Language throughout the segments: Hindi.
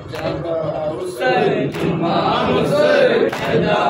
I Ho Jai Ho Jai Ho Jai Ho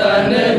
वतन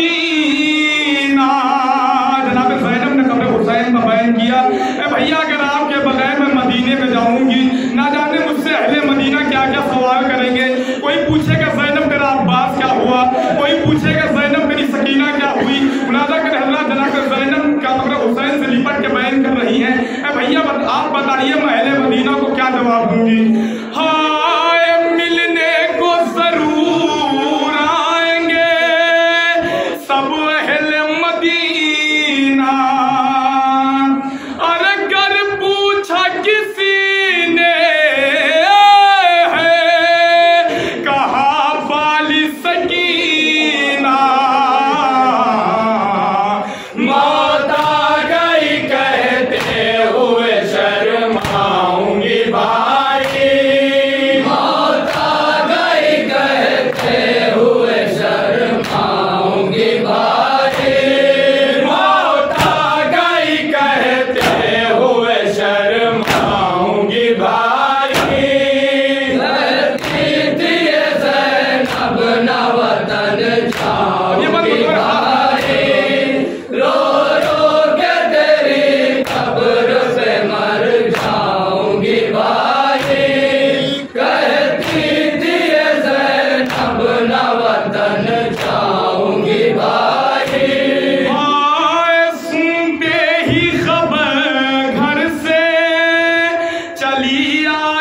मदीना। जनाब ने कमर हुसैन का बयान किया भैया, अगर आपके बगैर मैं में जाऊँगी, ना जाने मुझसे अहले मदीना क्या क्या सवाल करेंगे? कोई पूछेगा सैनब तेरा अब्बास क्या हुआ? कोई पूछेगा सैनब तेरी सकीना क्या हुई? मुनादा कर हल्ला जना का कमर हुसैन से लिपट के बयान कर रही हैं। भैया आप बताइए, मैं अहले मदीना को क्या जवाब दूँगी? हाँ 里呀、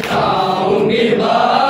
kavmi var.